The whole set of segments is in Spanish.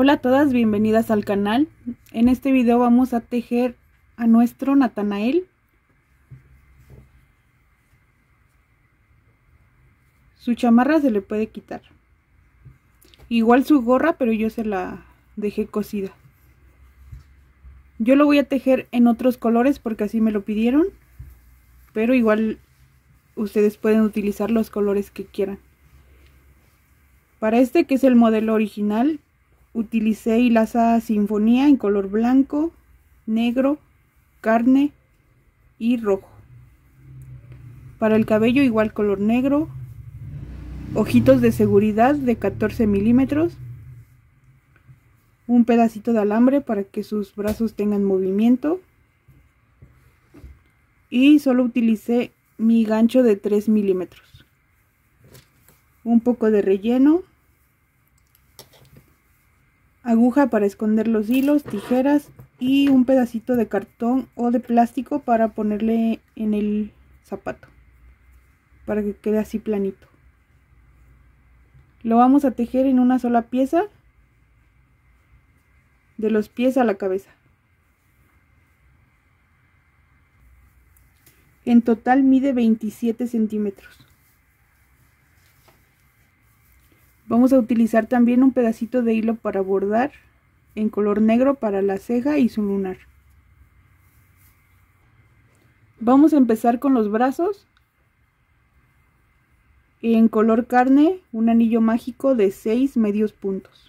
Hola a todas, bienvenidas al canal. En este video vamos a tejer a nuestro Natanael. Su chamarra se le puede quitar. Igual su gorra, pero yo se la dejé cosida. Yo lo voy a tejer en otros colores porque así me lo pidieron. Pero igual ustedes pueden utilizar los colores que quieran. Para este que es el modelo original, utilicé hilaza sinfonía en color blanco, negro, carne y rojo. Para el cabello igual color negro, ojitos de seguridad de 14 milímetros, un pedacito de alambre para que sus brazos tengan movimiento y solo utilicé mi gancho de 3 milímetros un poco de relleno, aguja para esconder los hilos, tijeras y un pedacito de cartón o de plástico para ponerle en el zapato, para que quede así planito. Lo vamos a tejer en una sola pieza, de los pies a la cabeza. En total mide 27 centímetros. Vamos a utilizar también un pedacito de hilo para bordar en color negro para la ceja y su lunar. Vamos a empezar con los brazos. En color carne, un anillo mágico de 6 medios puntos.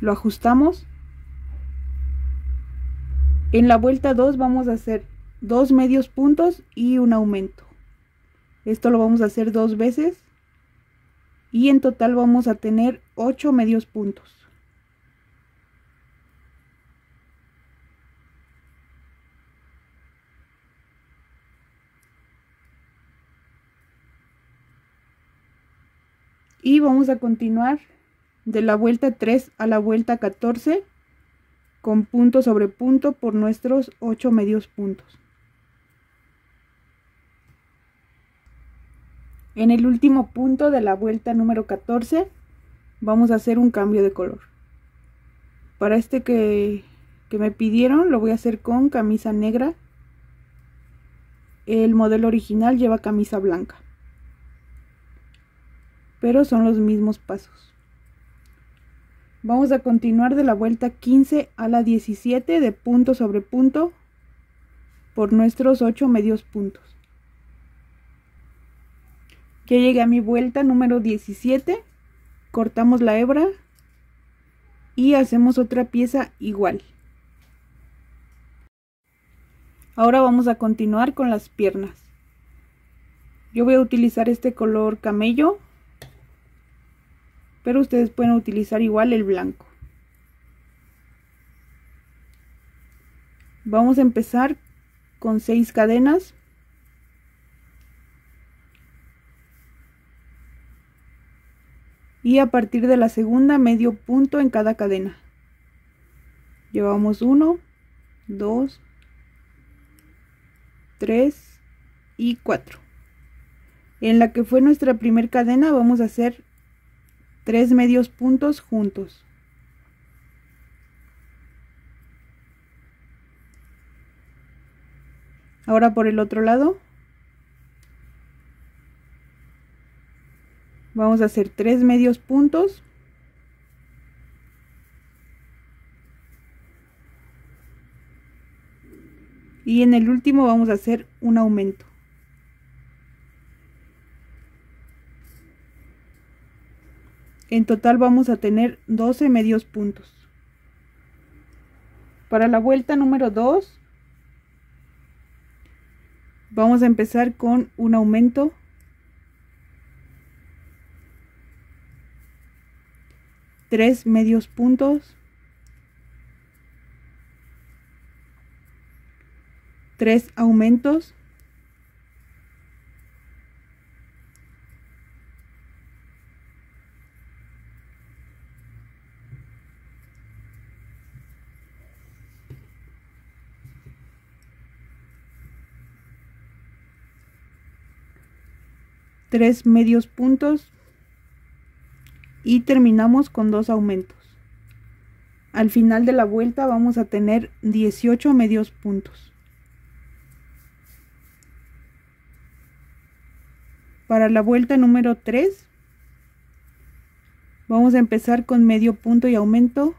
Lo ajustamos. En la vuelta 2 vamos a hacer dos medios puntos y un aumento. Esto lo vamos a hacer dos veces y en total vamos a tener 8 medios puntos. Y vamos a continuar de la vuelta 3 a la vuelta 14 con punto sobre punto por nuestros 8 medios puntos. En el último punto de la vuelta número 14 vamos a hacer un cambio de color. Para este que, que me pidieron lo voy a hacer con camisa negra. El modelo original lleva camisa blanca. Pero son los mismos pasos. Vamos a continuar de la vuelta 15 a la 17 de punto sobre punto por nuestros 8 medios puntos. Ya llegué a mi vuelta número 17, cortamos la hebra y hacemos otra pieza igual. Ahora vamos a continuar con las piernas. Yo voy a utilizar este color camello pero ustedes pueden utilizar igual el blanco. Vamos a empezar con 6 cadenas. Y a partir de la segunda medio punto en cada cadena. Llevamos 1, 2, 3 y 4. En la que fue nuestra primera cadena vamos a hacer tres medios puntos juntos. Ahora por el otro lado. Vamos a hacer tres medios puntos. Y en el último vamos a hacer un aumento. En total vamos a tener 12 medios puntos. Para la vuelta número 2 vamos a empezar con un aumento. Tres medios puntos. Tres aumentos. Tres medios puntos y terminamos con dos aumentos. Al final de la vuelta vamos a tener 18 medios puntos. Para la vuelta número 3 vamos a empezar con medio punto y aumento.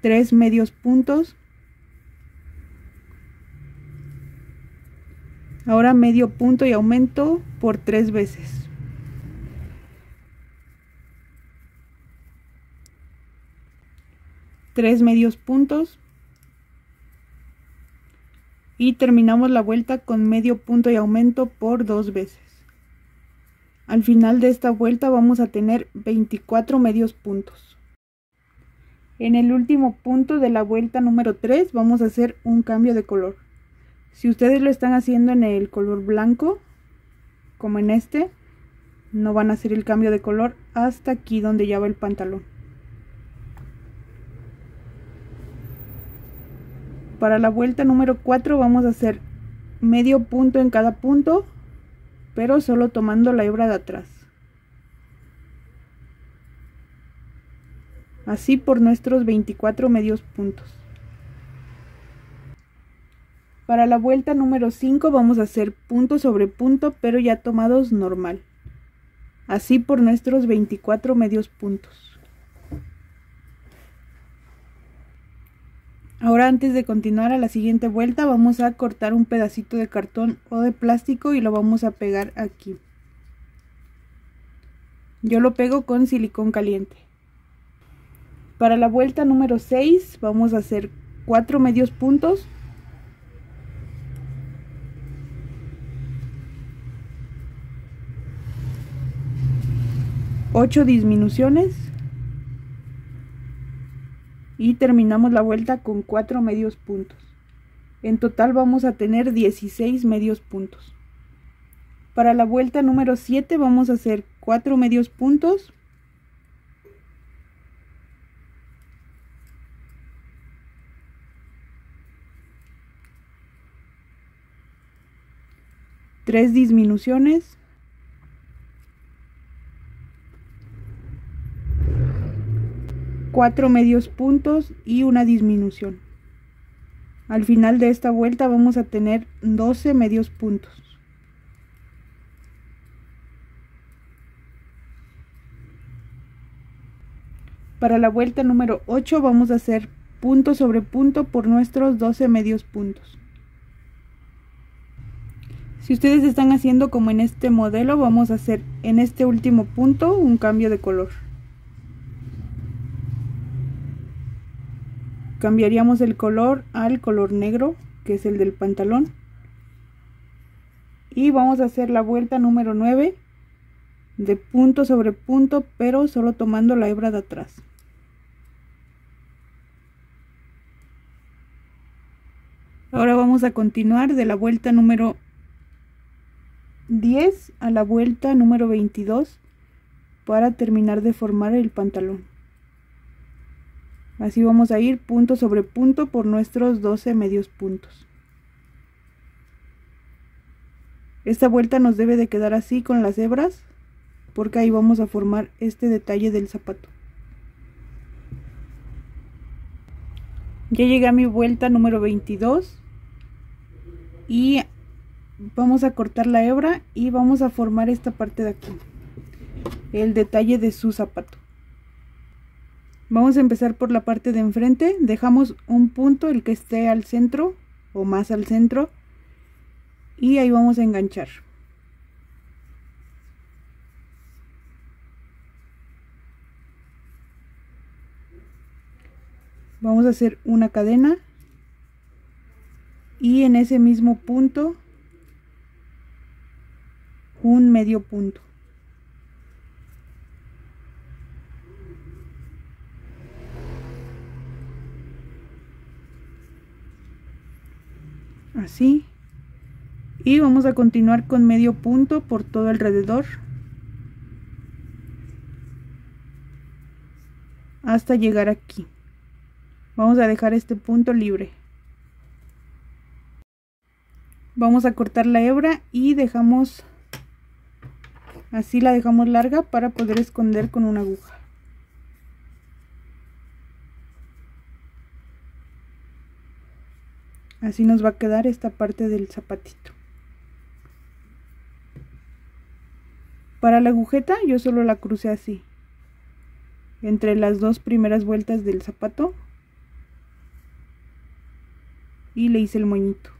Tres medios puntos. Ahora medio punto y aumento por tres veces. Tres medios puntos. Y terminamos la vuelta con medio punto y aumento por dos veces. Al final de esta vuelta vamos a tener 24 medios puntos. En el último punto de la vuelta número 3 vamos a hacer un cambio de color. Si ustedes lo están haciendo en el color blanco, como en este, no van a hacer el cambio de color hasta aquí donde ya va el pantalón. Para la vuelta número 4 vamos a hacer medio punto en cada punto, pero solo tomando la hebra de atrás. Así por nuestros 24 medios puntos. Para la vuelta número 5 vamos a hacer punto sobre punto, pero ya tomados normal. Así por nuestros 24 medios puntos. Ahora antes de continuar a la siguiente vuelta vamos a cortar un pedacito de cartón o de plástico y lo vamos a pegar aquí. Yo lo pego con silicón caliente. Para la vuelta número 6 vamos a hacer 4 medios puntos 8 disminuciones y terminamos la vuelta con 4 medios puntos. En total vamos a tener 16 medios puntos. Para la vuelta número 7 vamos a hacer 4 medios puntos. Tres disminuciones 4 medios puntos y una disminución. Al final de esta vuelta vamos a tener 12 medios puntos. Para la vuelta número 8 vamos a hacer punto sobre punto por nuestros 12 medios puntos. Si ustedes están haciendo como en este modelo, vamos a hacer en este último punto un cambio de color. Cambiaríamos el color al color negro que es el del pantalón. Y vamos a hacer la vuelta número 9 de punto sobre punto pero solo tomando la hebra de atrás. Ahora vamos a continuar de la vuelta número 10 a la vuelta número 22 para terminar de formar el pantalón Así vamos a ir punto sobre punto por nuestros 12 medios puntos. Esta vuelta nos debe de quedar así con las hebras porque ahí vamos a formar este detalle del zapato. Ya llegué a mi vuelta número 22 y vamos a cortar la hebra y vamos a formar esta parte de aquí, el detalle de su zapato. Vamos a empezar por la parte de enfrente. Dejamos un punto, el que esté al centro o más al centro. Y ahí vamos a enganchar. Vamos a hacer una cadena. Y en ese mismo punto, un medio punto. Así. Y vamos a continuar con medio punto por todo alrededor. Hasta llegar aquí. Vamos a dejar este punto libre. Vamos a cortar la hebra y dejamos así la dejamos larga para poder esconder con una aguja así nos va a quedar esta parte del zapatito. Para la agujeta yo solo la crucé así. Entre las dos primeras vueltas del zapato. Y le hice el moñito.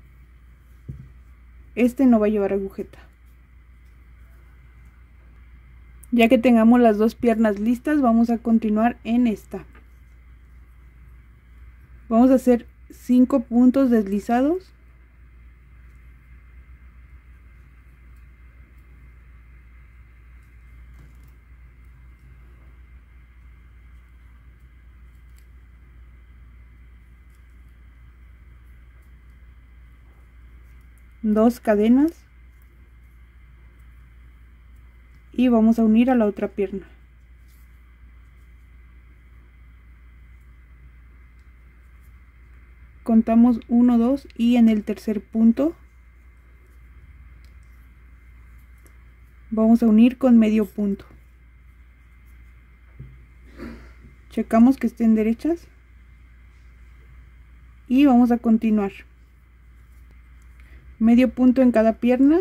Este no va a llevar agujeta. Ya que tengamos las dos piernas listas vamos a continuar en esta. Vamos a hacer cinco puntos deslizados. Dos cadenas. Y vamos a unir a la otra pierna contamos 1 2 y en el tercer punto vamos a unir con medio punto. Checamos que estén derechas y vamos a continuar. Medio punto en cada pierna,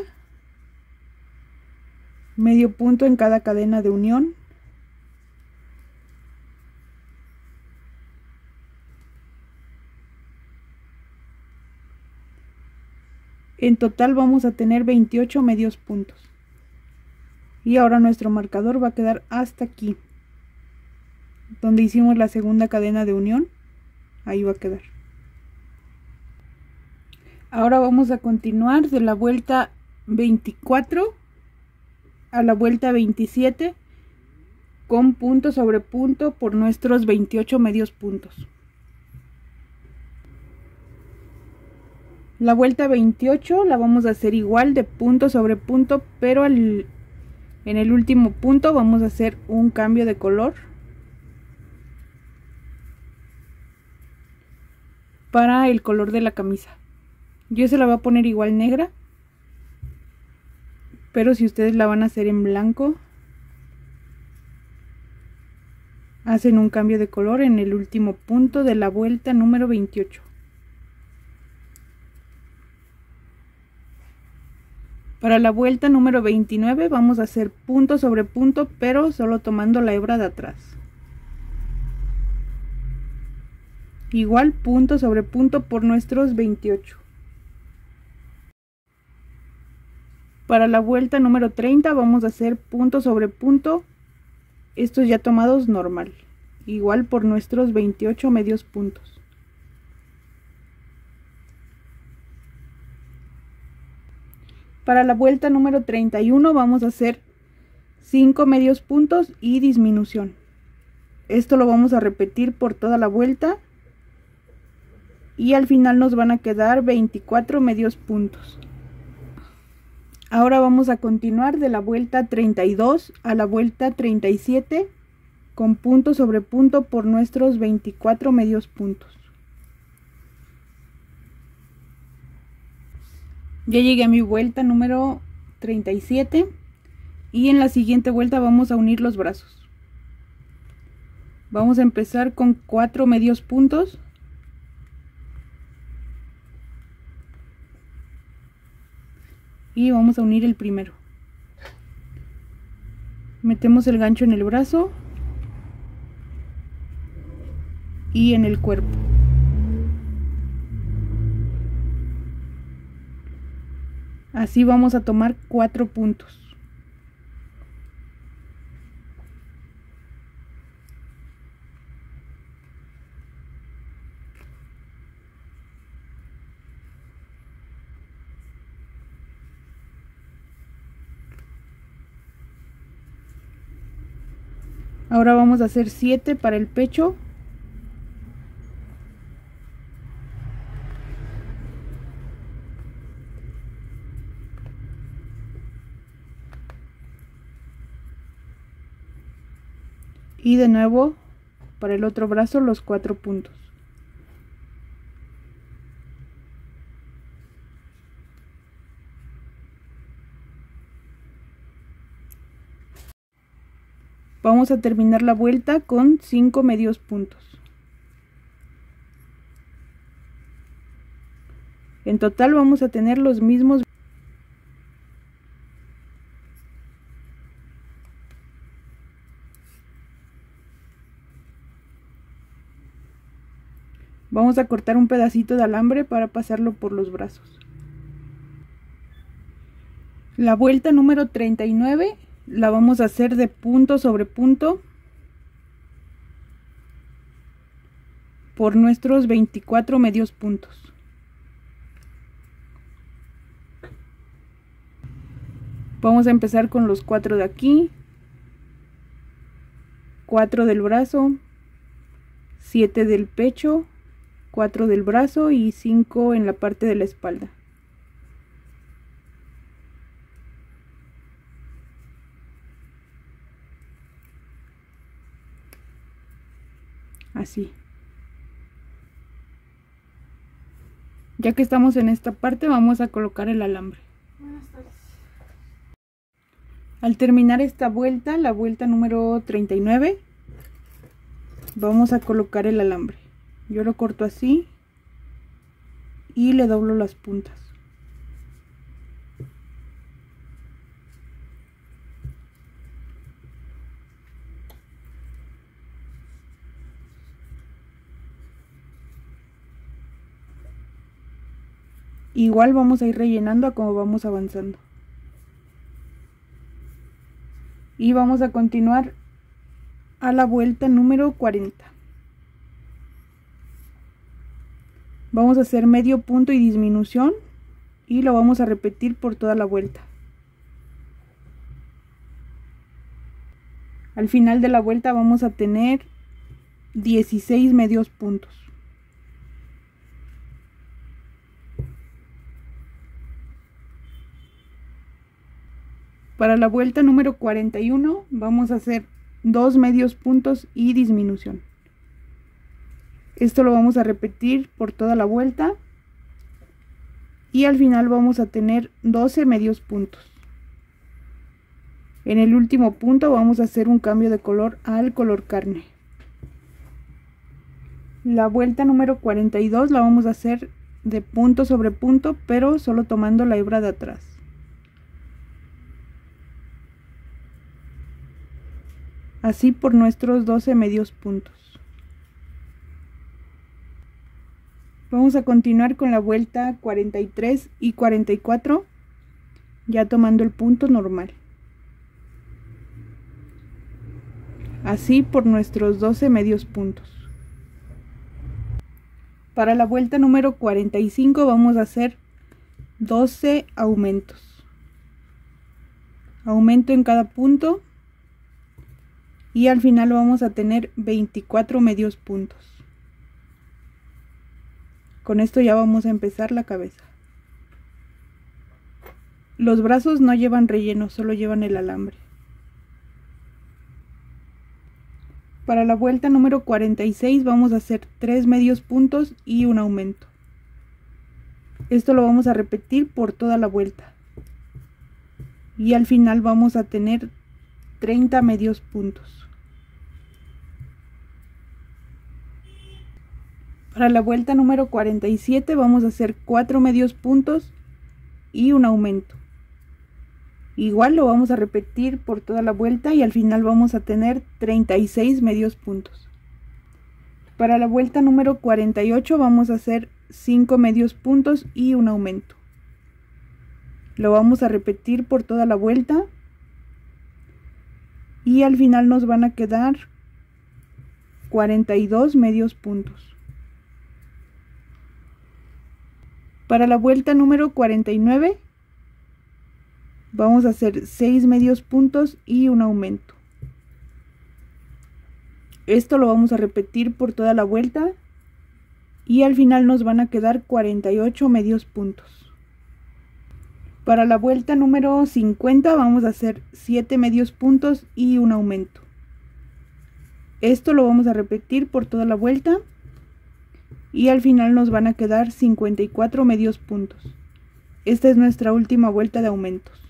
medio punto en cada cadena de unión, En total vamos a tener 28 medios puntos. Y ahora nuestro marcador va a quedar hasta aquí. Donde hicimos la segunda cadena de unión. Ahí va a quedar. Ahora vamos a continuar de la vuelta 24 a la vuelta 27 con punto sobre punto por nuestros 28 medios puntos. La vuelta 28 la vamos a hacer igual de punto sobre punto, pero en el último punto vamos a hacer un cambio de color para el color de la camisa. Yo se la voy a poner igual negra. Pero si ustedes la van a hacer en blanco, hacen un cambio de color en el último punto de la vuelta número 28. Para la vuelta número 29 vamos a hacer punto sobre punto, pero solo tomando la hebra de atrás. Igual punto sobre punto por nuestros 28. Para la vuelta número 30 vamos a hacer punto sobre punto, estos ya tomados normal, igual por nuestros 28 medios puntos. Para la vuelta número 31 vamos a hacer 5 medios puntos y disminución. Esto lo vamos a repetir por toda la vuelta y al final nos van a quedar 24 medios puntos. Ahora vamos a continuar de la vuelta 32 a la vuelta 37 con punto sobre punto por nuestros 24 medios puntos. Ya llegué a mi vuelta número 37 y en la siguiente vuelta vamos a unir los brazos. Vamos a empezar con 4 medios puntos. Y vamos a unir el primero. Metemos el gancho en el brazo y en el cuerpo así vamos a tomar cuatro puntos Ahora vamos a hacer 7 para el pecho. y de nuevo para el otro brazo los cuatro puntos. Vamos a terminar la vuelta con cinco medios puntos. En total vamos a tener los mismos Vamos a cortar un pedacito de alambre para pasarlo por los brazos. La vuelta número 39 la vamos a hacer de punto sobre punto por nuestros 24 medios puntos. Vamos a empezar con los cuatro de aquí, 4 del brazo, 7 del pecho, 4 del brazo y 5 en la parte de la espalda. Así. Ya que estamos en esta parte vamos a colocar el alambre. Al terminar esta vuelta, la vuelta número 39, vamos a colocar el alambre yo lo corto así y le doblo las puntas. Igual vamos a ir rellenando a como vamos avanzando. Y vamos a continuar a la vuelta número 40 vamos a hacer medio punto y disminución y lo vamos a repetir por toda la vuelta. Al final de la vuelta vamos a tener 16 medios puntos. Para la vuelta número 41 vamos a hacer dos medios puntos y disminución esto lo vamos a repetir por toda la vuelta. Y al final vamos a tener 12 medios puntos. En el último punto vamos a hacer un cambio de color al color carne. La vuelta número 42 la vamos a hacer de punto sobre punto, pero solo tomando la hebra de atrás. Así por nuestros 12 medios puntos. Vamos a continuar con la vuelta 43 y 44, ya tomando el punto normal. Así por nuestros 12 medios puntos. Para la vuelta número 45 vamos a hacer 12 aumentos. Aumento en cada punto y al final vamos a tener 24 medios puntos. Con esto ya vamos a empezar la cabeza. Los brazos no llevan relleno, solo llevan el alambre. Para la vuelta número 46 vamos a hacer 3 medios puntos y un aumento. Esto lo vamos a repetir por toda la vuelta. Y al final vamos a tener 30 medios puntos. Para la vuelta número 47 vamos a hacer 4 medios puntos y un aumento. Igual lo vamos a repetir por toda la vuelta y al final vamos a tener 36 medios puntos. Para la vuelta número 48 vamos a hacer 5 medios puntos y un aumento. Lo vamos a repetir por toda la vuelta y al final nos van a quedar 42 medios puntos. Para la vuelta número 49 vamos a hacer 6 medios puntos y un aumento. Esto lo vamos a repetir por toda la vuelta y al final nos van a quedar 48 medios puntos. Para la vuelta número 50 vamos a hacer 7 medios puntos y un aumento. Esto lo vamos a repetir por toda la vuelta y al final nos van a quedar 54 medios puntos. Esta es nuestra última vuelta de aumentos.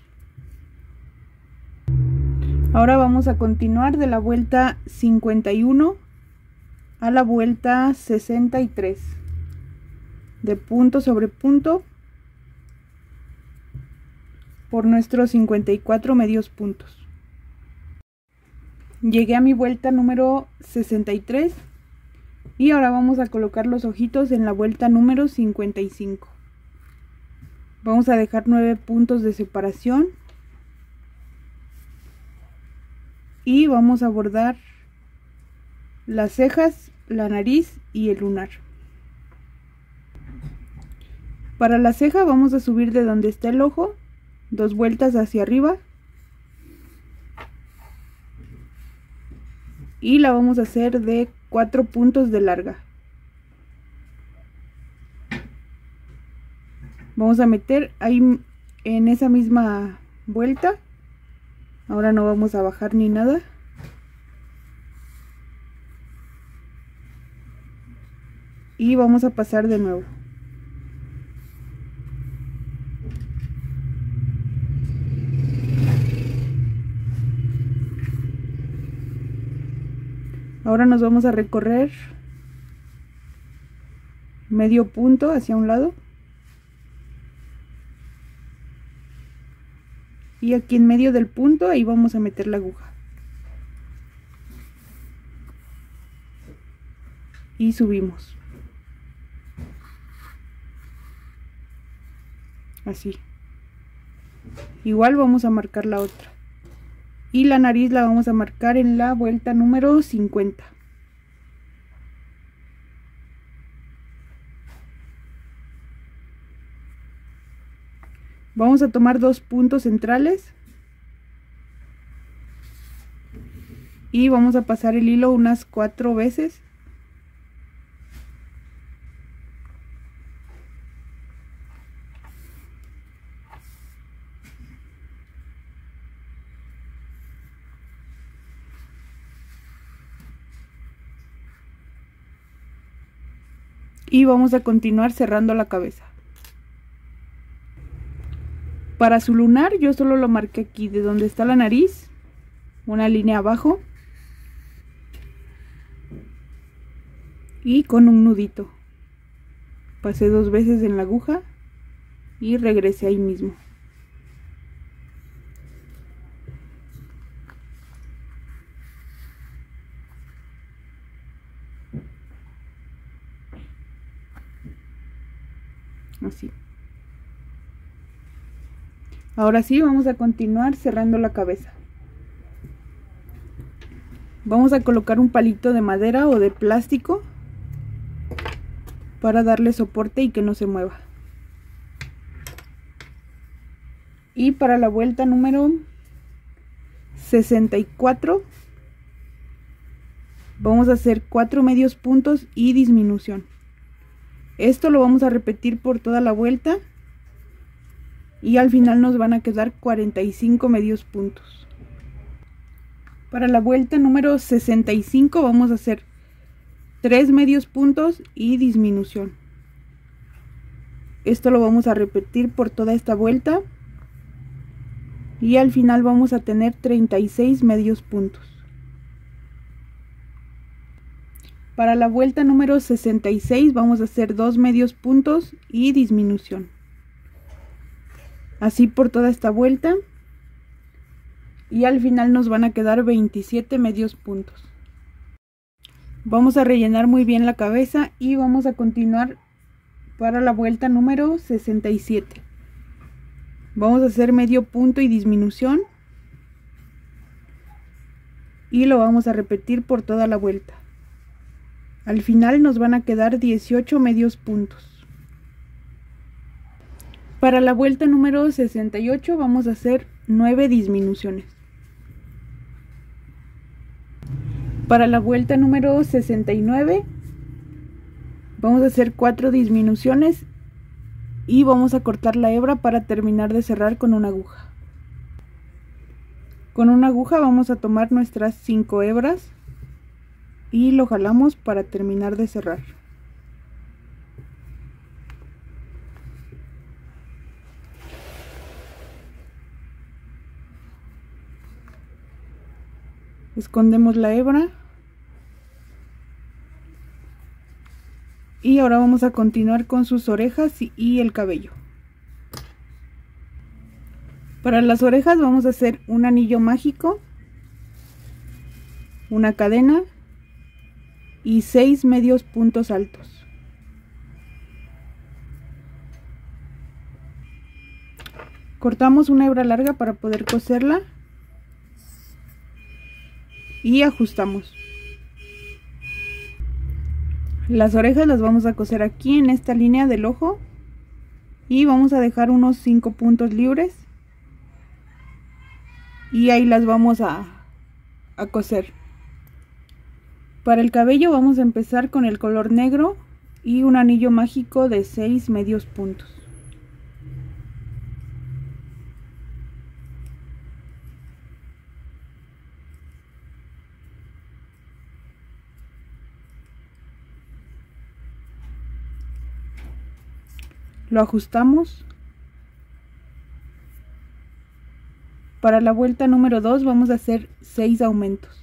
Ahora vamos a continuar de la vuelta 51 a la vuelta 63 de punto sobre punto por nuestros 54 medios puntos. Llegué a mi vuelta número 63 y ahora vamos a colocar los ojitos en la vuelta número 55. Vamos a dejar 9 puntos de separación y vamos a bordar las cejas, la nariz y el lunar. Para la ceja vamos a subir de donde está el ojo, dos vueltas hacia arriba y la vamos a hacer de cuatro puntos de larga. Vamos a meter ahí en esa misma vuelta. Ahora no vamos a bajar ni nada. Y vamos a pasar de nuevo ahora nos vamos a recorrer medio punto hacia un lado. Y aquí en medio del punto ahí vamos a meter la aguja. Y subimos. Así. Igual vamos a marcar la otra y la nariz la vamos a marcar en la vuelta número 50 Vamos a tomar dos puntos centrales y vamos a pasar el hilo unas cuatro veces. Y vamos a continuar cerrando la cabeza. Para su lunar yo solo lo marqué aquí, de donde está la nariz, una línea abajo. Y con un nudito. Pasé dos veces en la aguja y regresé ahí mismo. Así. Ahora sí, vamos a continuar cerrando la cabeza. Vamos a colocar un palito de madera o de plástico para darle soporte y que no se mueva. Y para la vuelta número 64 vamos a hacer cuatro medios puntos y disminución. Esto lo vamos a repetir por toda la vuelta y al final nos van a quedar 45 medios puntos. Para la vuelta número 65 vamos a hacer 3 medios puntos y disminución. Esto lo vamos a repetir por toda esta vuelta y al final vamos a tener 36 medios puntos. Para la vuelta número 66 vamos a hacer 2 medios puntos y disminución así por toda esta vuelta. Y al final nos van a quedar 27 medios puntos. Vamos a rellenar muy bien la cabeza y vamos a continuar para la vuelta número 67 vamos a hacer medio punto y disminución. Y lo vamos a repetir por toda la vuelta. Al final nos van a quedar 18 medios puntos para la vuelta número 68 vamos a hacer 9 disminuciones. Para la vuelta número 69 vamos a hacer 4 disminuciones y vamos a cortar la hebra para terminar de cerrar con una aguja. Con una aguja vamos a tomar nuestras 5 hebras y lo jalamos para terminar de cerrar. Escondemos la hebra. Y ahora vamos a continuar con sus orejas y el cabello. Para las orejas vamos a hacer un anillo mágico una cadena y seis medios puntos altos. Cortamos una hebra larga para poder coserla y ajustamos. Las orejas las vamos a coser aquí en esta línea del ojo y vamos a dejar unos 5 puntos libres. Y ahí las vamos a, a coser. Para el cabello vamos a empezar con el color negro y un anillo mágico de 6 medios puntos lo ajustamos. Para la vuelta número 2 vamos a hacer 6 aumentos.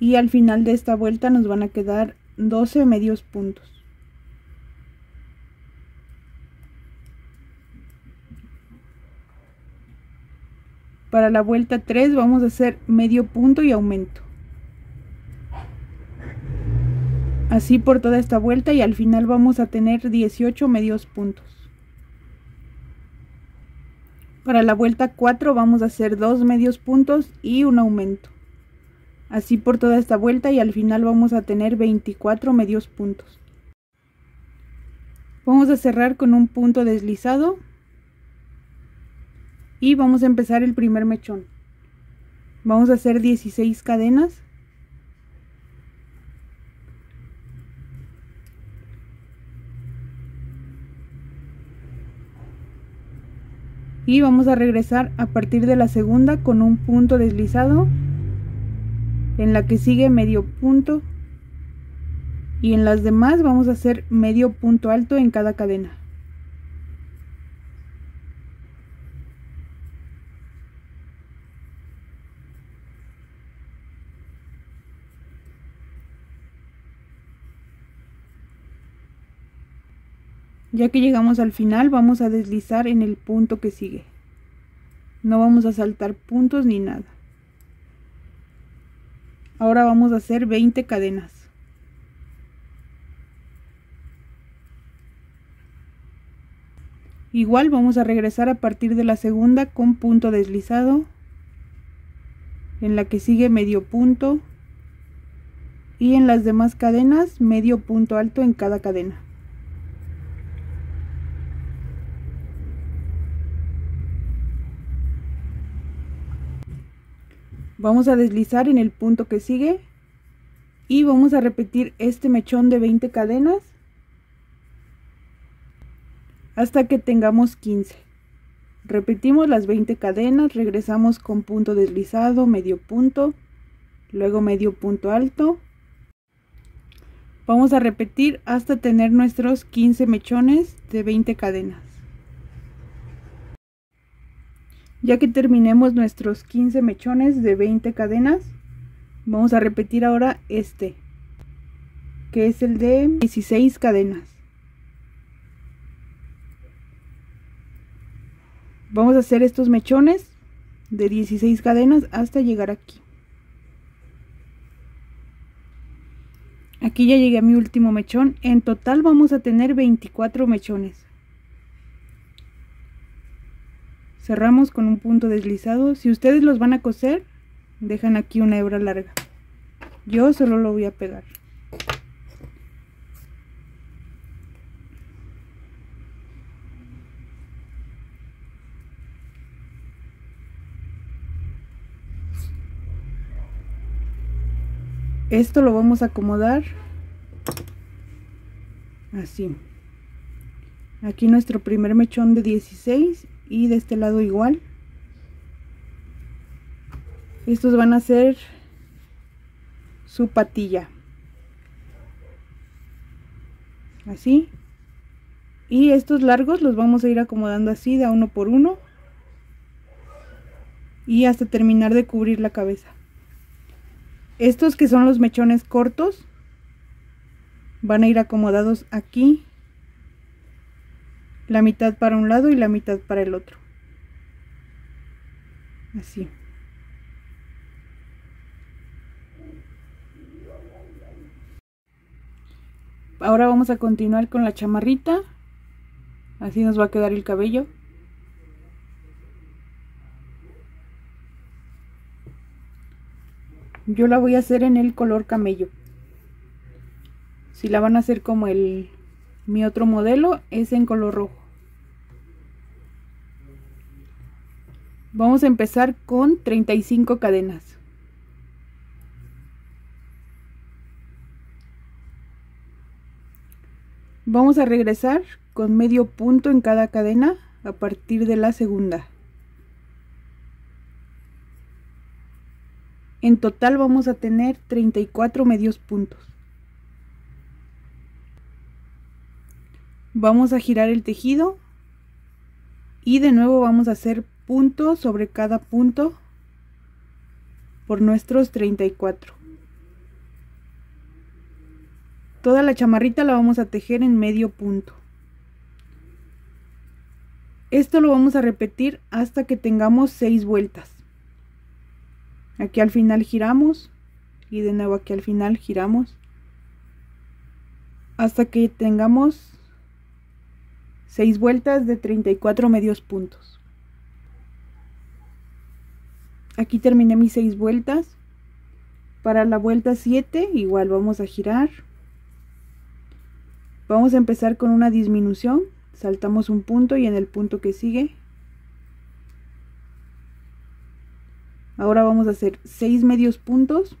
Y al final de esta vuelta nos van a quedar 12 medios puntos. Para la vuelta 3 vamos a hacer medio punto y aumento así por toda esta vuelta y al final vamos a tener 18 medios puntos. Para la vuelta 4 vamos a hacer dos medios puntos y un aumento. Así por toda esta vuelta y al final vamos a tener 24 medios puntos. Vamos a cerrar con un punto deslizado. Y vamos a empezar el primer mechón. Vamos a hacer 16 cadenas y vamos a regresar a partir de la segunda con un punto deslizado en la que sigue medio punto y en las demás vamos a hacer medio punto alto en cada cadena Ya que llegamos al final vamos a deslizar en el punto que sigue. No vamos a saltar puntos ni nada. Ahora vamos a hacer 20 cadenas. Igual vamos a regresar a partir de la segunda con punto deslizado. En la que sigue medio punto. Y en las demás cadenas medio punto alto en cada cadena. Vamos a deslizar en el punto que sigue y vamos a repetir este mechón de 20 cadenas hasta que tengamos 15 repetimos las 20 cadenas regresamos con punto deslizado medio punto luego medio punto alto. Vamos a repetir hasta tener nuestros 15 mechones de 20 cadenas Ya que terminemos nuestros 15 mechones de 20 cadenas, vamos a repetir ahora este, que es el de 16 cadenas. Vamos a hacer estos mechones de 16 cadenas hasta llegar aquí. Aquí ya llegué a mi último mechón. En total vamos a tener 24 mechones. Cerramos con un punto deslizado. Si ustedes los van a coser dejan aquí una hebra larga. Yo solo lo voy a pegar. Esto lo vamos a acomodar así. Aquí nuestro primer mechón de 16 y de este lado igual. Estos van a ser su patilla. Así. Y estos largos los vamos a ir acomodando así de uno por uno. Y hasta terminar de cubrir la cabeza. Estos que son los mechones cortos van a ir acomodados aquí. La mitad para un lado y la mitad para el otro. Así. Ahora vamos a continuar con la chamarrita. Así nos va a quedar el cabello. Yo la voy a hacer en el color camello. Si la van a hacer como el mi otro modelo es en color rojo. Vamos a empezar con 35 cadenas. Vamos a regresar con medio punto en cada cadena a partir de la segunda. En total vamos a tener 34 medios puntos. Vamos a girar el tejido y de nuevo vamos a hacer punto sobre cada punto por nuestros 34. Toda la chamarrita la vamos a tejer en medio punto. Esto lo vamos a repetir hasta que tengamos 6 vueltas. Aquí al final giramos y de nuevo aquí al final giramos hasta que tengamos 6 vueltas de 34 medios puntos. Aquí terminé mis 6 vueltas. Para la vuelta 7 igual vamos a girar Vamos a empezar con una disminución. Saltamos un punto y en el punto que sigue. Ahora vamos a hacer 6 medios puntos.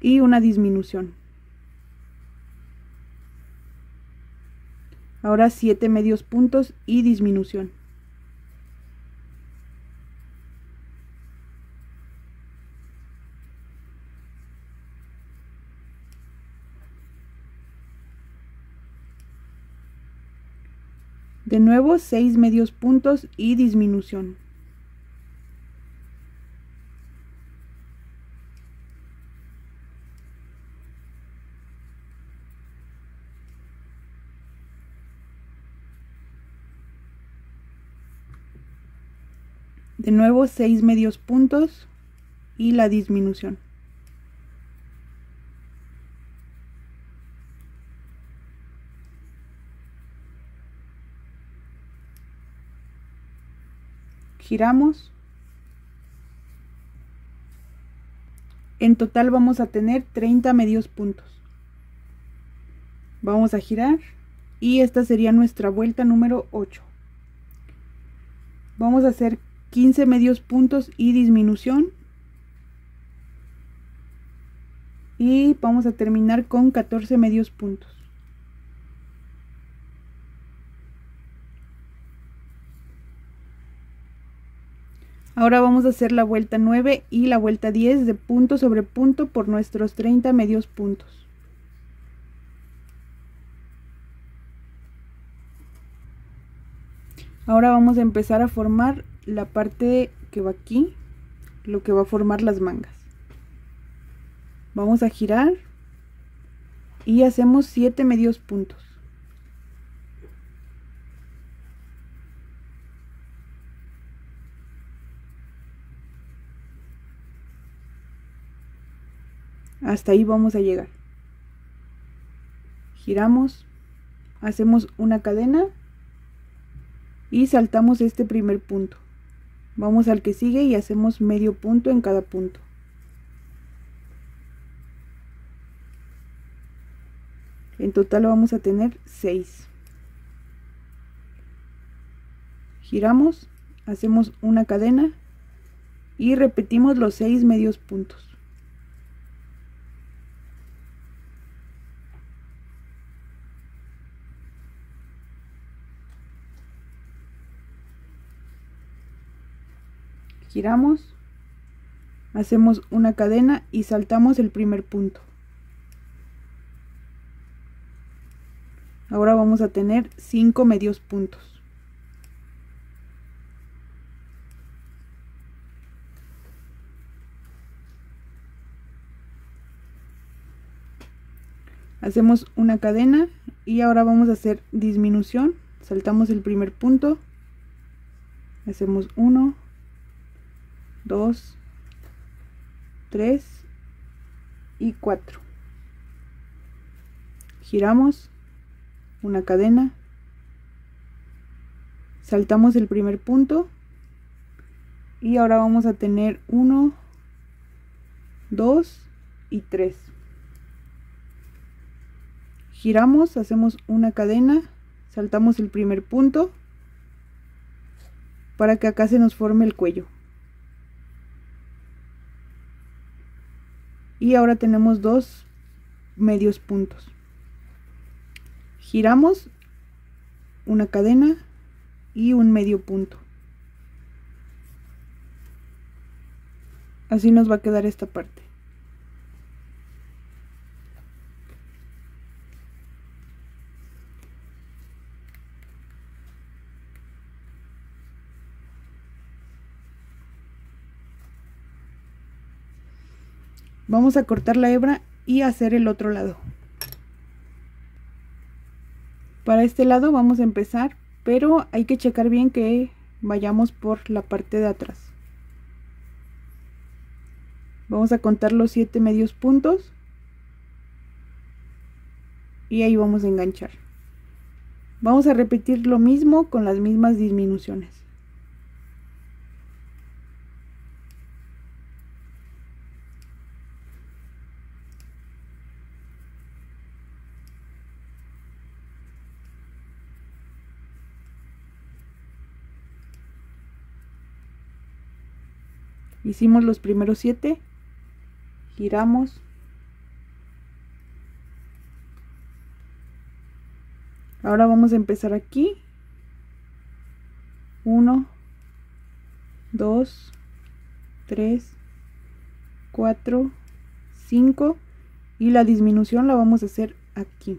Y una disminución. Ahora 7 medios puntos y disminución. De nuevo 6 medios puntos y disminución. De nuevo 6 medios puntos y la disminución. giramos. En total vamos a tener 30 medios puntos. Vamos a girar y esta sería nuestra vuelta número 8. Vamos a hacer 15 medios puntos y disminución. Y vamos a terminar con 14 medios puntos. Ahora vamos a hacer la vuelta 9 y la vuelta 10 de punto sobre punto por nuestros 30 medios puntos. Ahora vamos a empezar a formar la parte que va aquí, lo que va a formar las mangas. Vamos a girar y hacemos 7 medios puntos. hasta ahí vamos a llegar giramos hacemos una cadena y saltamos este primer punto vamos al que sigue y hacemos medio punto en cada punto. En total vamos a tener 6 giramos hacemos una cadena y repetimos los 6 medios puntos hacemos una cadena y saltamos el primer punto. Ahora vamos a tener 5 medios puntos. hacemos una cadena y ahora vamos a hacer disminución saltamos el primer punto hacemos 1 2 3 y 4 giramos una cadena. Saltamos el primer punto. Y ahora vamos a tener 1 2 y 3 giramos hacemos una cadena. Saltamos el primer punto para que acá se nos forme el cuello y ahora tenemos dos medios puntos. Giramos una cadena y un medio punto. Así nos va a quedar esta parte vamos a cortar la hebra y hacer el otro lado. Para este lado vamos a empezar pero hay que checar bien que vayamos por la parte de atrás. Vamos a contar los siete medios puntos. Y ahí vamos a enganchar. Vamos a repetir lo mismo con las mismas disminuciones hicimos los primeros siete. Giramos. Ahora vamos a empezar aquí. 1 2 3 4 5 y la disminución la vamos a hacer aquí.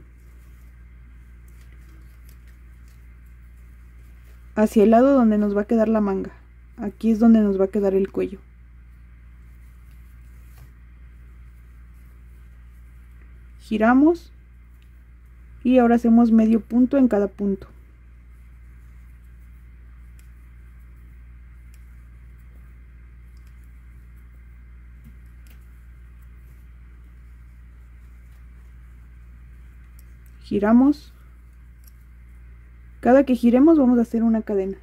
Hacia el lado donde nos va a quedar la manga. Aquí es donde nos va a quedar el cuello giramos y ahora hacemos medio punto en cada punto. Giramos. Cada que giremos vamos a hacer una cadena.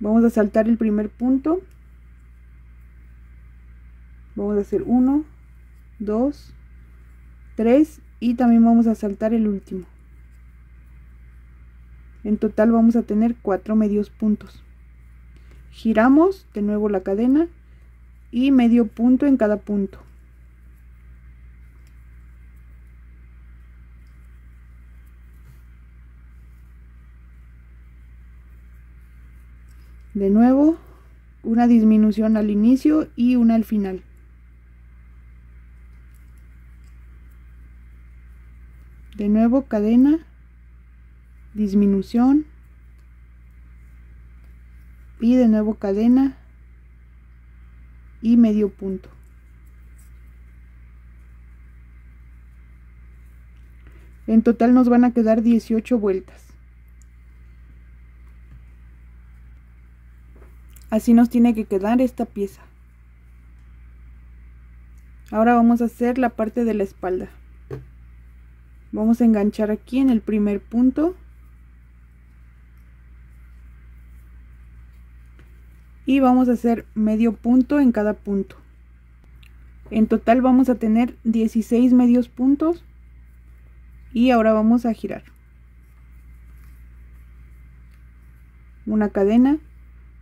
Vamos a saltar el primer punto. Vamos a hacer 1 2 3 y también vamos a saltar el último. En total vamos a tener cuatro medios puntos. Giramos de nuevo la cadena y medio punto en cada punto. De nuevo una disminución al inicio y una al final de nuevo cadena disminución y de nuevo cadena y medio punto. En total nos van a quedar 18 vueltas. Así nos tiene que quedar esta pieza. Ahora vamos a hacer la parte de la espalda vamos a enganchar aquí en el primer punto. Y vamos a hacer medio punto en cada punto. En total vamos a tener 16 medios puntos. Y ahora vamos a girar. Una cadena.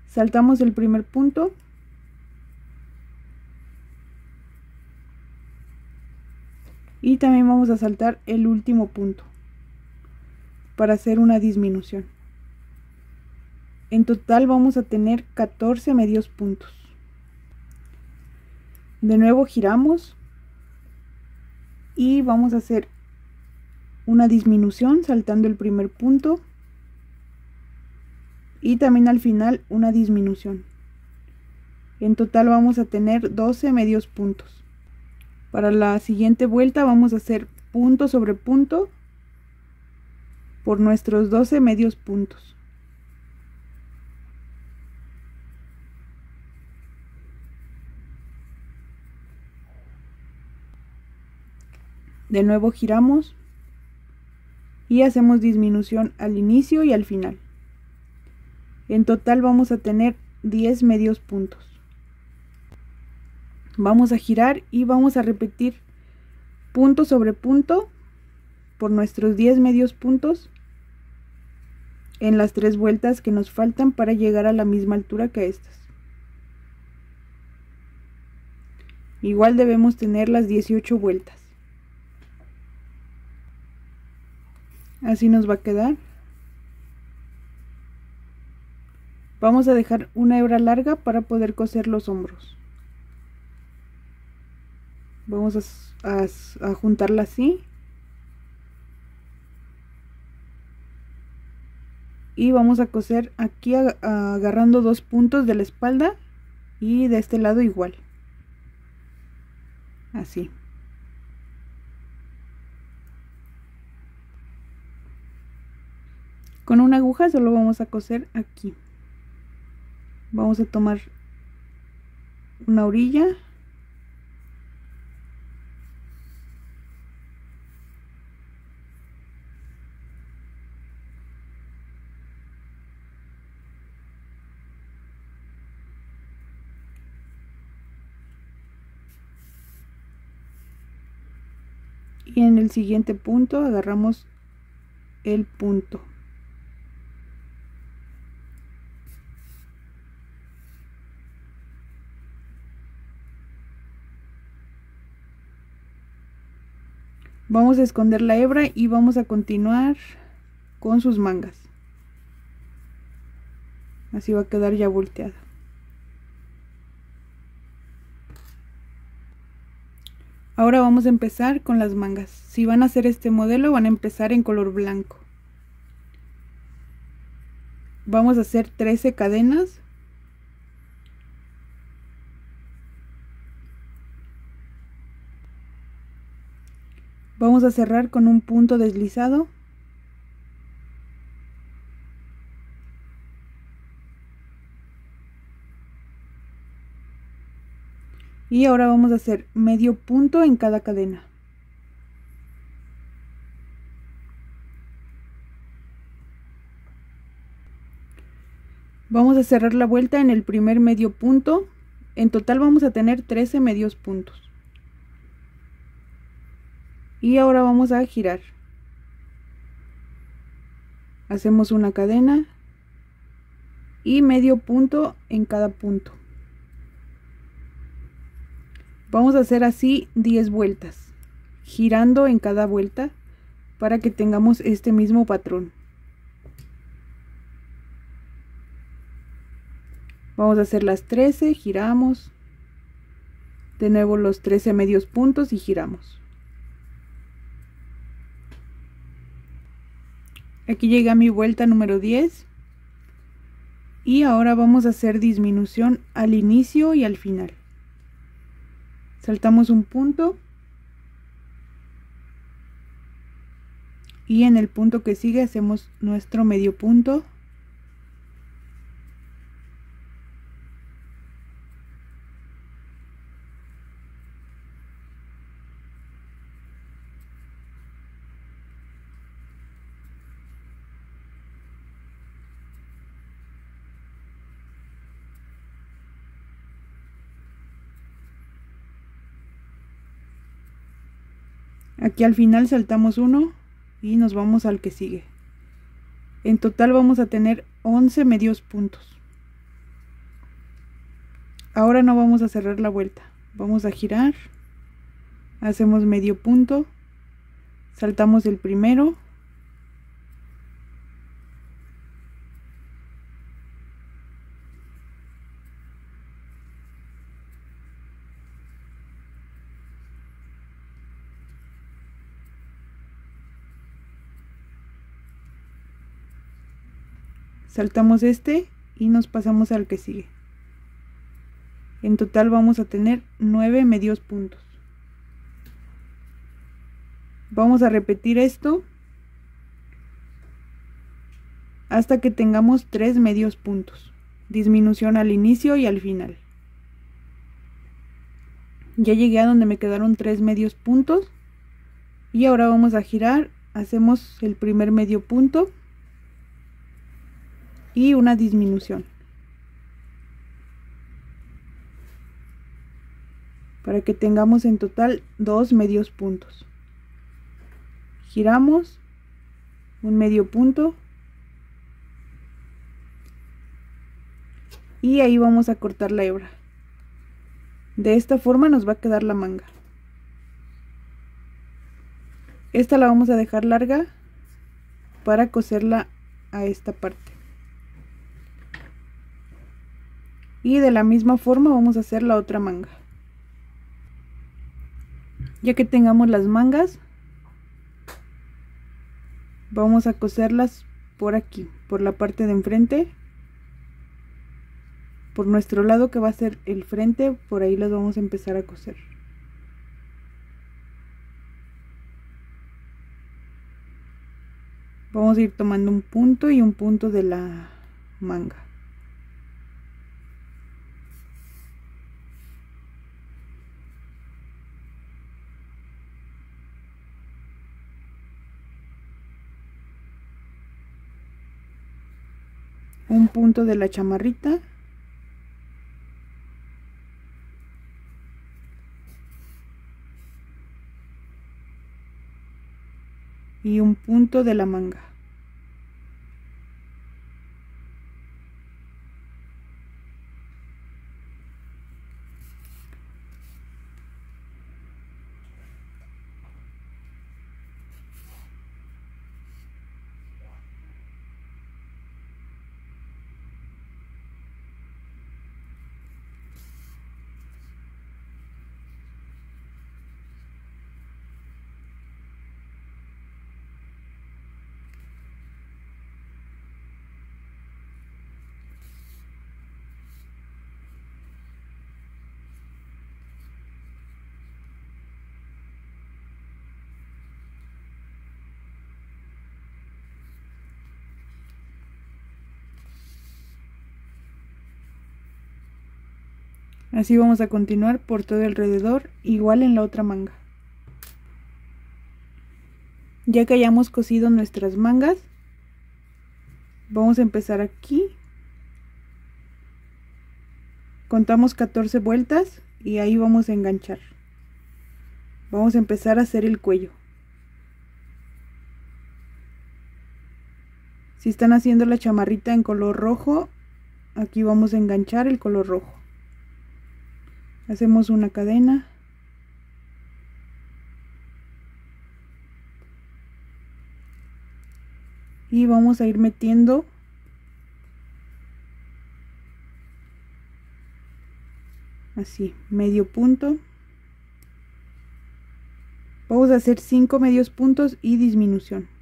Saltamos el primer punto y también vamos a saltar el último punto para hacer una disminución. En total vamos a tener 14 medios puntos. De nuevo giramos y vamos a hacer una disminución saltando el primer punto y también al final una disminución. En total vamos a tener 12 medios puntos para la siguiente vuelta vamos a hacer punto sobre punto por nuestros 12 medios puntos. De nuevo giramos y hacemos disminución al inicio y al final. En total vamos a tener 10 medios puntos. Vamos a girar y vamos a repetir punto sobre punto por nuestros 10 medios puntos en las tres vueltas que nos faltan para llegar a la misma altura que estas. Igual debemos tener las 18 vueltas. Así nos va a quedar. Vamos a dejar una hebra larga para poder coser los hombros. Vamos a, juntarla así. Y vamos a coser aquí agarrando dos puntos de la espalda y de este lado igual. Así. Con una aguja solo vamos a coser aquí. Vamos a tomar una orilla el siguiente punto agarramos el punto. Vamos a esconder la hebra y vamos a continuar con sus mangas. Así va a quedar ya volteada Ahora vamos a empezar con las mangas. Si van a hacer este modelo van a empezar en color blanco. Vamos a hacer 13 cadenas. Vamos a cerrar con un punto deslizado. Y ahora vamos a hacer medio punto en cada cadena. Vamos a cerrar la vuelta en el primer medio punto. En total vamos a tener 13 medios puntos. Y ahora vamos a girar. Hacemos una cadena y medio punto en cada punto Vamos a hacer así 10 vueltas, girando en cada vuelta para que tengamos este mismo patrón. Vamos a hacer las 13, giramos. De nuevo los 13 medios puntos y giramos. Aquí llega mi vuelta número 10. Y ahora vamos a hacer disminución al inicio y al final saltamos un punto. Y en el punto que sigue hacemos nuestro medio punto aquí al final saltamos uno y nos vamos al que sigue. En total vamos a tener 11 medios puntos. Ahora no vamos a cerrar la vuelta. Vamos a girar. Hacemos medio punto. Saltamos el primero saltamos este y nos pasamos al que sigue. En total vamos a tener 9 medios puntos. Vamos a repetir esto hasta que tengamos tres medios puntos. Disminución al inicio y al final. Ya llegué a donde me quedaron tres medios puntos y ahora vamos a girar. Hacemos el primer medio punto y una disminución. Para que tengamos en total dos medios puntos. Giramos un medio punto. Y ahí vamos a cortar la hebra. De esta forma nos va a quedar la manga. Esta la vamos a dejar larga para coserla a esta parte y de la misma forma vamos a hacer la otra manga. Ya que tengamos las mangas vamos a coserlas por aquí por la parte de enfrente. Por nuestro lado que va a ser el frente por ahí las vamos a empezar a coser. Vamos a ir tomando un punto y un punto de la manga un punto de la chamarrita. Y un punto de la manga Así vamos a continuar por todo alrededor, igual en la otra manga. Ya que hayamos cosido nuestras mangas, vamos a empezar aquí. Contamos 14 vueltas y ahí vamos a enganchar. Vamos a empezar a hacer el cuello. Si están haciendo la chamarrita en color rojo, aquí vamos a enganchar el color rojo hacemos una cadena. Y vamos a ir metiendo así medio punto. Vamos a hacer cinco medios puntos y disminución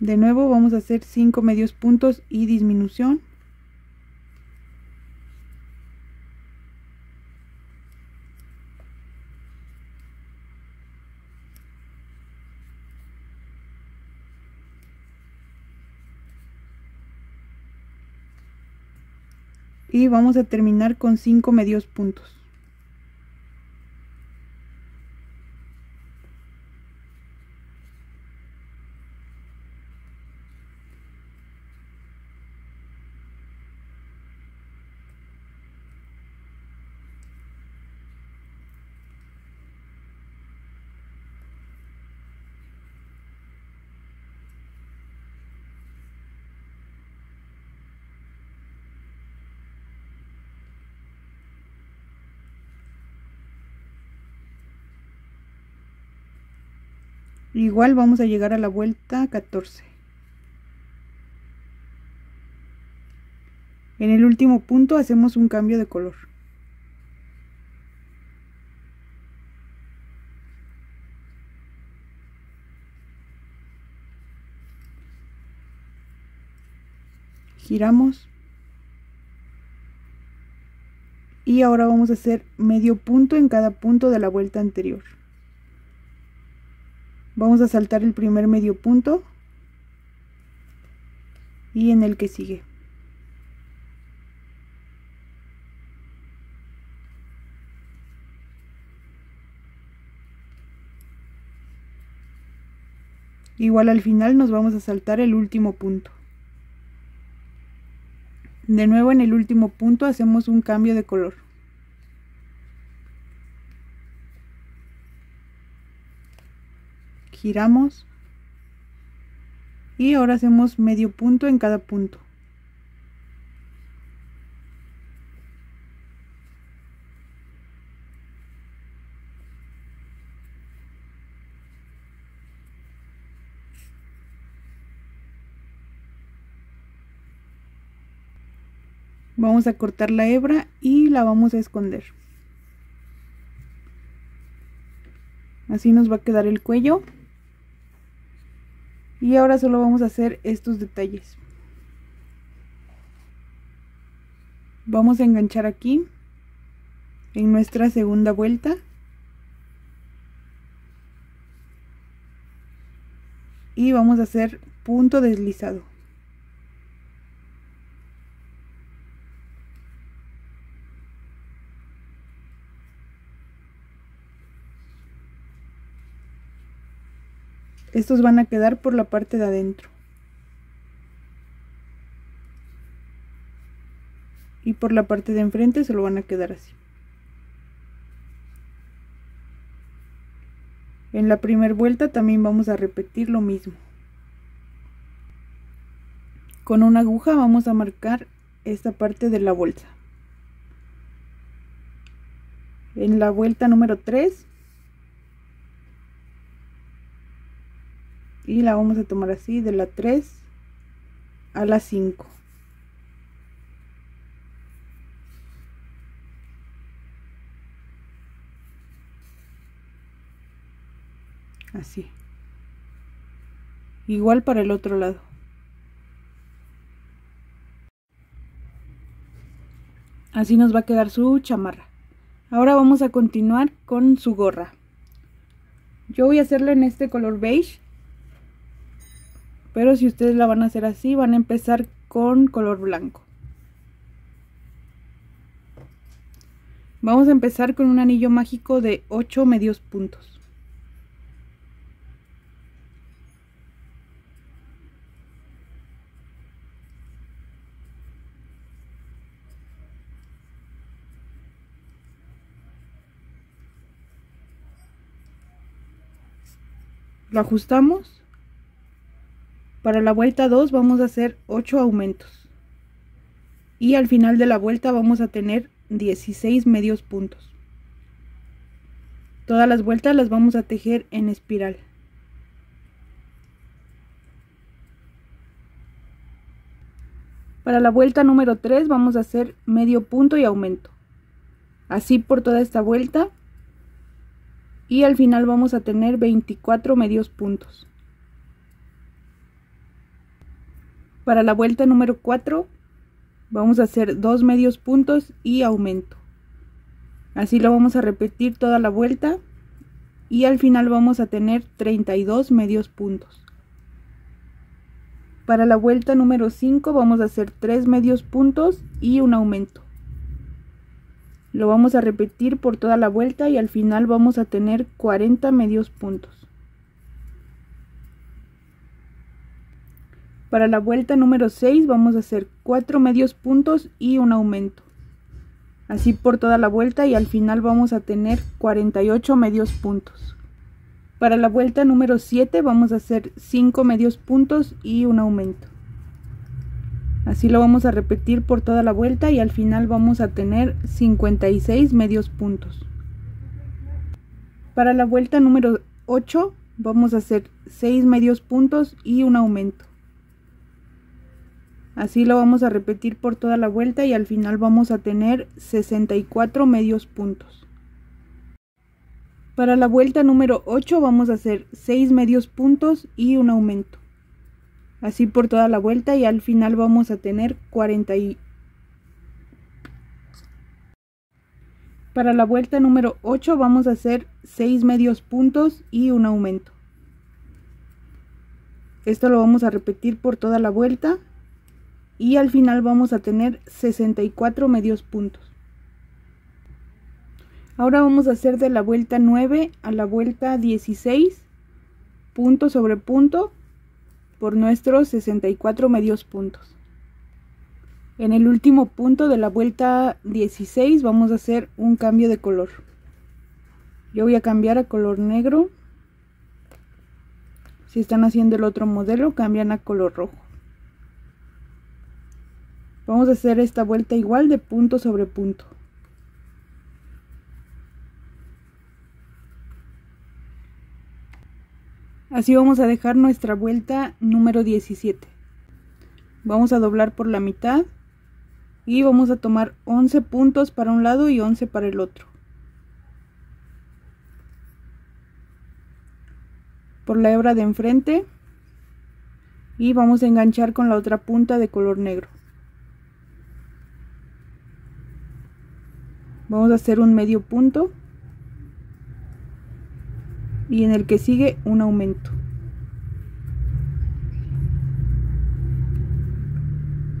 de nuevo vamos a hacer 5 medios puntos y disminución. Y vamos a terminar con 5 medios puntos igual vamos a llegar a la vuelta 14 en el último punto hacemos un cambio de color. Giramos. Y ahora vamos a hacer medio punto en cada punto de la vuelta anterior vamos a saltar el primer medio punto. Y en el que sigue. Igual al final nos vamos a saltar el último punto. De nuevo en el último punto hacemos un cambio de color. Giramos. Y ahora hacemos medio punto en cada punto. vamos a cortar la hebra y la vamos a esconder así nos va a quedar el cuello y ahora solo vamos a hacer estos detalles. Vamos a enganchar aquí en nuestra segunda vuelta. Y vamos a hacer punto deslizado estos van a quedar por la parte de adentro. Y por la parte de enfrente se lo van a quedar así. En la primera vuelta también vamos a repetir lo mismo. Con una aguja vamos a marcar esta parte de la bolsa. En la vuelta número 3 y la vamos a tomar así de la 3 a la 5 así. Igual para el otro lado. Así nos va a quedar su chamarra. Ahora vamos a continuar con su gorra. Yo voy a hacerlo en este color beige pero si ustedes la van a hacer así van a empezar con color blanco. Vamos a empezar con un anillo mágico de 8 medios puntos. Lo ajustamos para la vuelta 2 vamos a hacer 8 aumentos. Y al final de la vuelta vamos a tener 16 medios puntos. Todas las vueltas las vamos a tejer en espiral. Para la vuelta número 3 vamos a hacer medio punto y aumento. Así por toda esta vuelta. Y al final vamos a tener 24 medios puntos. Para la vuelta número 4 vamos a hacer dos medios puntos y aumento. Así lo vamos a repetir toda la vuelta y al final vamos a tener 32 medios puntos. Para la vuelta número 5 vamos a hacer 3 medios puntos y un aumento. Lo vamos a repetir por toda la vuelta y al final vamos a tener 40 medios puntos. Para la vuelta número 6 vamos a hacer 4 medios puntos y un aumento. Así por toda la vuelta y al final vamos a tener 48 medios puntos. Para la vuelta número 7 vamos a hacer 5 medios puntos y un aumento. Así lo vamos a repetir por toda la vuelta y al final vamos a tener 56 medios puntos. Para la vuelta número 8 vamos a hacer 6 medios puntos y un aumento así lo vamos a repetir por toda la vuelta y al final vamos a tener 64 medios puntos. Para la vuelta número 8 vamos a hacer 6 medios puntos y un aumento. Así por toda la vuelta y al final vamos a tener 40 y para la vuelta número 8 vamos a hacer 6 medios puntos y un aumento. Esto lo vamos a repetir por toda la vuelta y al final vamos a tener 64 medios puntos. Ahora vamos a hacer de la vuelta 9 a la vuelta 16 punto sobre punto por nuestros 64 medios puntos. En el último punto de la vuelta 16 vamos a hacer un cambio de color. Yo voy a cambiar a color negro. Si están haciendo el otro modelo cambian a color rojo Vamos a hacer esta vuelta igual de punto sobre punto. Así vamos a dejar nuestra vuelta número 17. Vamos a doblar por la mitad y vamos a tomar 11 puntos para un lado y 11 para el otro. Por la hebra de enfrente y vamos a enganchar con la otra punta de color negro. Vamos a hacer un medio punto. Y en el que sigue un aumento.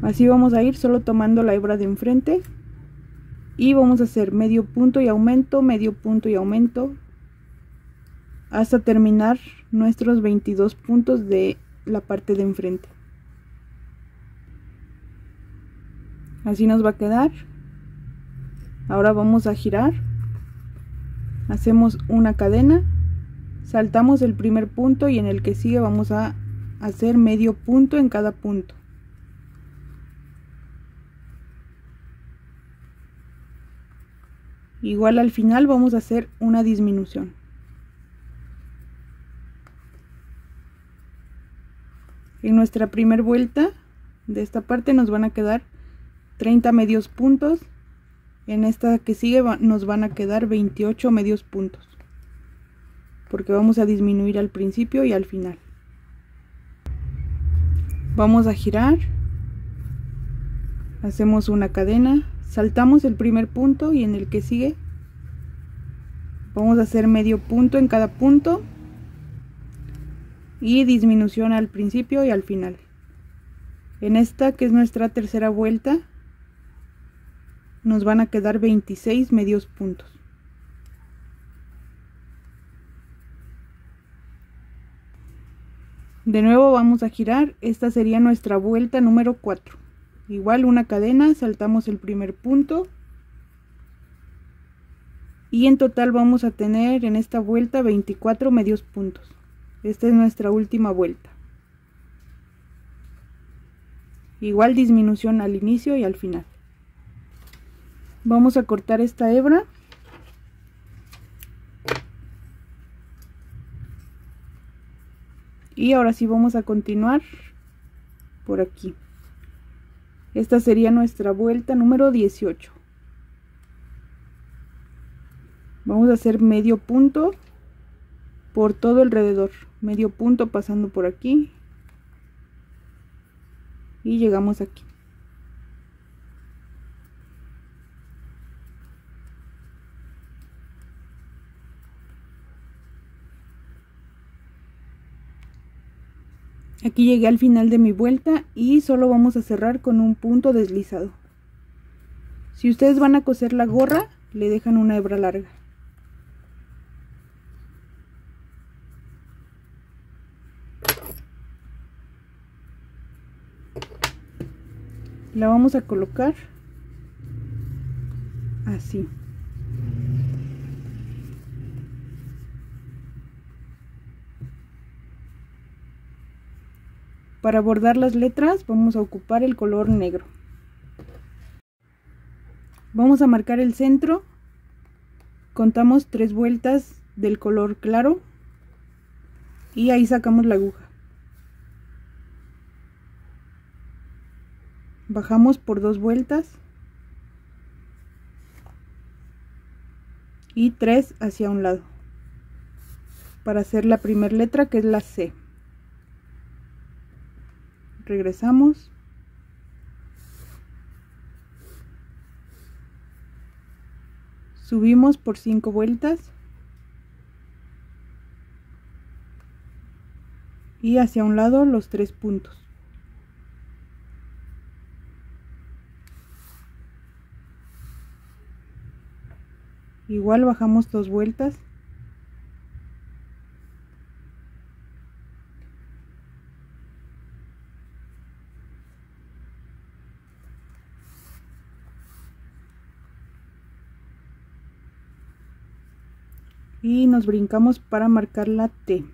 Así vamos a ir solo tomando la hebra de enfrente. Y vamos a hacer medio punto y aumento medio punto y aumento. Hasta terminar nuestros 22 puntos de la parte de enfrente. Así nos va a quedar ahora vamos a girar. Hacemos una cadena. Saltamos el primer punto y en el que sigue vamos a hacer medio punto en cada punto. Igual al final vamos a hacer una disminución. En nuestra primera vuelta de esta parte nos van a quedar 30 medios puntos en esta que sigue nos van a quedar 28 medios puntos. Porque vamos a disminuir al principio y al final. Vamos a girar. Hacemos una cadena. Saltamos el primer punto y en el que sigue vamos a hacer medio punto en cada punto. Y disminución al principio y al final. En esta que es nuestra tercera vuelta nos van a quedar 26 medios puntos. De nuevo vamos a girar, esta sería nuestra vuelta número 4. Igual una cadena, saltamos el primer punto. Y en total vamos a tener en esta vuelta 24 medios puntos. Esta es nuestra última vuelta. Igual disminución al inicio y al final vamos a cortar esta hebra. Y ahora sí vamos a continuar por aquí. Esta sería nuestra vuelta número 18 vamos a hacer medio punto por todo alrededor. Medio punto pasando por aquí. Y llegamos aquí Aquí llegué al final de mi vuelta y solo vamos a cerrar con un punto deslizado. Si ustedes van a coser la gorra, le dejan una hebra larga. La vamos a colocar así. Para bordar las letras vamos a ocupar el color negro. Vamos a marcar el centro. Contamos tres vueltas del color claro. y ahí sacamos la aguja bajamos por dos vueltas y tres hacia un lado para hacer la primera letra que es la C regresamos. Subimos por cinco vueltas. Y hacia un lado los tres puntos. Igual bajamos dos vueltas y nos brincamos para marcar la T.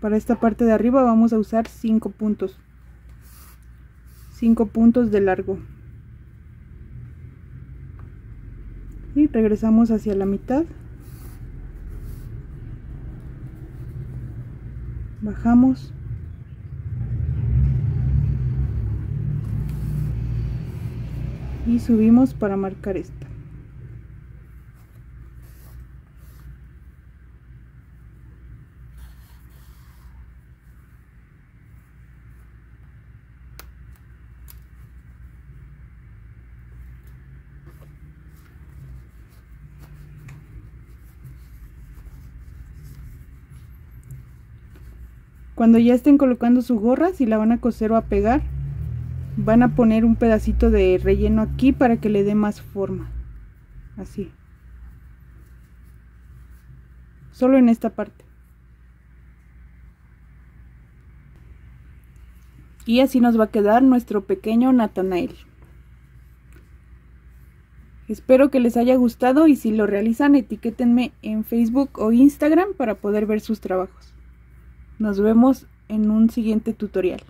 Para esta parte de arriba vamos a usar 5 puntos. 5 puntos de largo. Y regresamos hacia la mitad bajamos. Y subimos para marcar esta Cuando ya estén colocando su gorra, si la van a coser o a pegar, van a poner un pedacito de relleno aquí para que le dé más forma. Así. Solo en esta parte. Y así nos va a quedar nuestro pequeño Nathanael. Espero que les haya gustado y si lo realizan etiquétenme en Facebook o Instagram para poder ver sus trabajos. Nos vemos en un siguiente tutorial.